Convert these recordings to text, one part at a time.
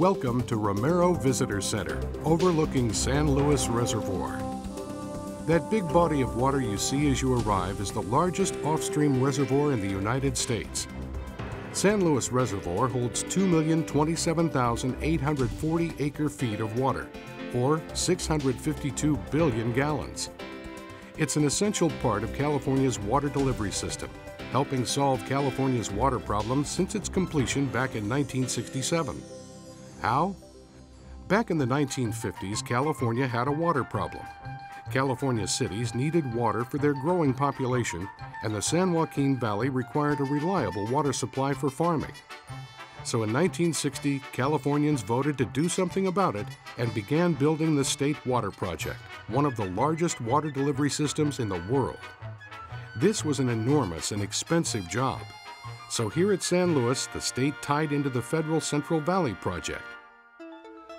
Welcome to Romero Visitor Center, overlooking San Luis Reservoir. That big body of water you see as you arrive is the largest off-stream reservoir in the United States. San Luis Reservoir holds 2,027,840 acre feet of water, or 652 billion gallons. It's an essential part of California's water delivery system, helping solve California's water problems since its completion back in 1967. How? Back in the 1950s, California had a water problem. California cities needed water for their growing population, and the San Joaquin Valley required a reliable water supply for farming. So in 1960, Californians voted to do something about it and began building the State Water Project, one of the largest water delivery systems in the world. This was an enormous and expensive job. So here at San Luis, the state tied into the federal Central Valley Project.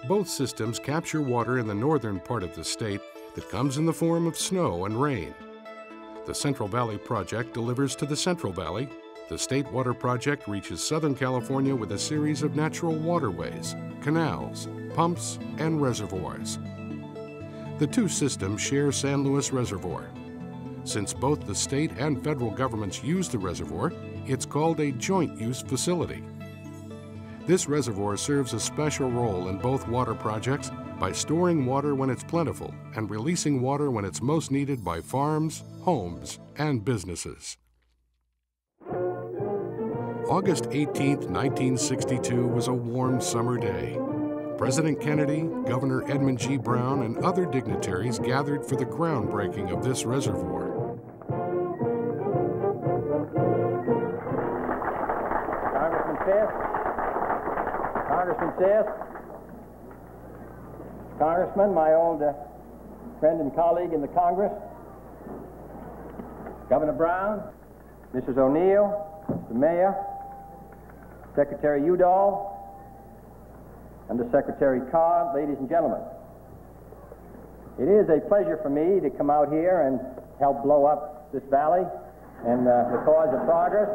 Both systems capture water in the northern part of the state that comes in the form of snow and rain. The Central Valley Project delivers to the Central Valley. The State Water Project reaches Southern California with a series of natural waterways, canals, pumps, and reservoirs. The two systems share San Luis Reservoir. Since both the state and federal governments use the reservoir, it's called a joint use facility. This reservoir serves a special role in both water projects by storing water when it's plentiful and releasing water when it's most needed by farms, homes, and businesses. August 18, 1962 was a warm summer day. President Kennedy, Governor Edmund G. Brown, and other dignitaries gathered for the groundbreaking of this reservoir. Congressman Sisk, Sisk, Congressman, my old uh, friend and colleague in the Congress, Governor Brown, Mrs. O'Neill, the Mayor, Secretary Udall, Under Secretary Carr, ladies and gentlemen. It is a pleasure for me to come out here and help blow up this valley and uh, the cause of progress.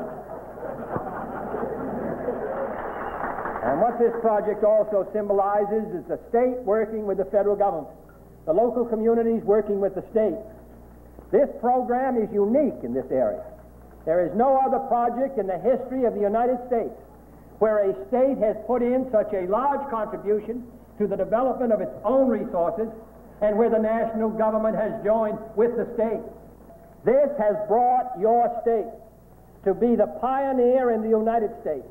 And what this project also symbolizes is the state working with the federal government, the local communities working with the state. This program is unique in this area. There is no other project in the history of the United States where a state has put in such a large contribution to the development of its own resources and where the national government has joined with the state. This has brought your state to be the pioneer in the United States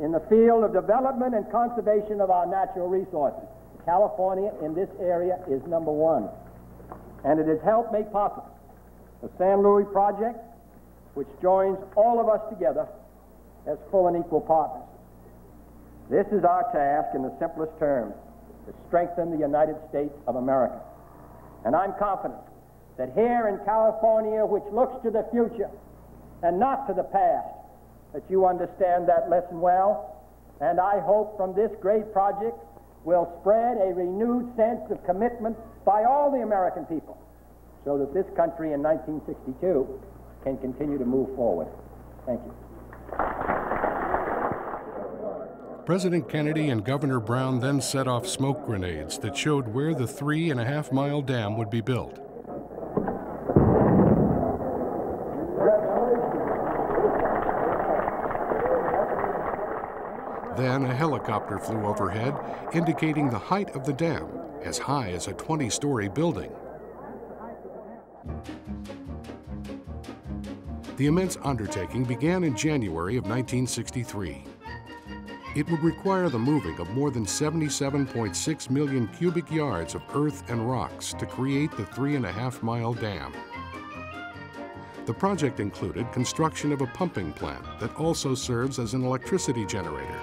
in the field of development and conservation of our natural resources. California in this area is number one. And it has helped make possible the San Luis Project, which joins all of us together as full and equal partners. This is our task in the simplest terms to strengthen the United States of America. And I'm confident that here in California, which looks to the future and not to the past, that you understand that lesson well. And I hope from this great project will spread a renewed sense of commitment by all the American people so that this country in 1962 can continue to move forward. Thank you. President Kennedy and Governor Brown then set off smoke grenades that showed where the three and a half mile dam would be built. Then a helicopter flew overhead, indicating the height of the dam, as high as a 20 story building. The immense undertaking began in January of 1963. It would require the moving of more than 77.6 million cubic yards of earth and rocks to create the three and a half mile dam. The project included construction of a pumping plant that also serves as an electricity generator.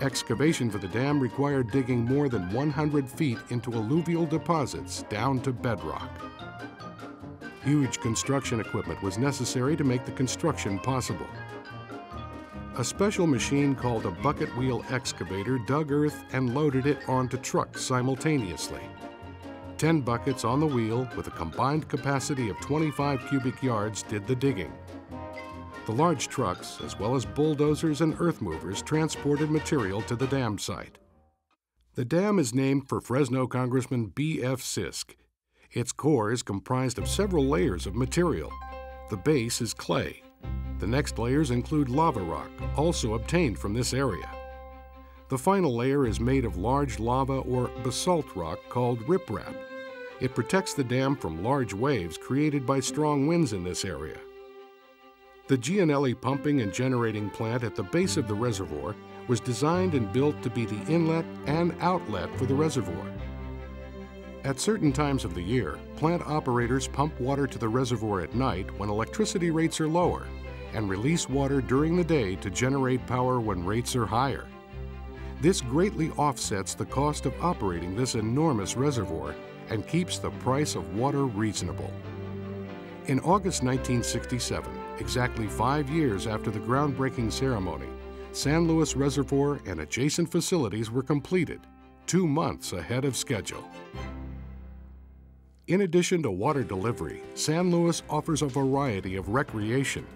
Excavation for the dam required digging more than 100 feet into alluvial deposits down to bedrock. Huge construction equipment was necessary to make the construction possible. A special machine called a bucket wheel excavator dug earth and loaded it onto trucks simultaneously. 10 buckets on the wheel with a combined capacity of 25 cubic yards did the digging. The large trucks, as well as bulldozers and earth movers, transported material to the dam site. The dam is named for Fresno Congressman B.F. Sisk. Its core is comprised of several layers of material. The base is clay. The next layers include lava rock, also obtained from this area. The final layer is made of large lava or basalt rock called riprap. It protects the dam from large waves created by strong winds in this area. The Gianelli pumping and generating plant at the base of the reservoir was designed and built to be the inlet and outlet for the reservoir. At certain times of the year, plant operators pump water to the reservoir at night when electricity rates are lower and release water during the day to generate power when rates are higher. This greatly offsets the cost of operating this enormous reservoir and keeps the price of water reasonable. In August 1967, exactly five years after the groundbreaking ceremony, San Luis Reservoir and adjacent facilities were completed, two months ahead of schedule. In addition to water delivery, San Luis offers a variety of recreation.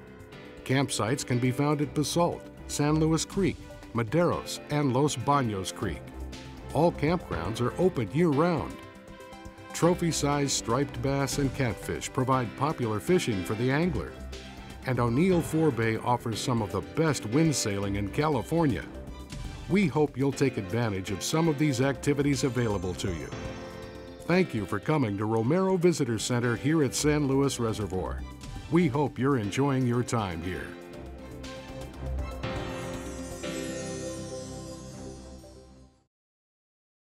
Campsites can be found at Basalt, San Luis Creek, Medeiros, and Los Banos Creek. All campgrounds are open year-round. Trophy-sized striped bass and catfish provide popular fishing for the angler. And O'Neill Forebay offers some of the best wind sailing in California. We hope you'll take advantage of some of these activities available to you. Thank you for coming to Romero Visitor Center here at San Luis Reservoir. We hope you're enjoying your time here.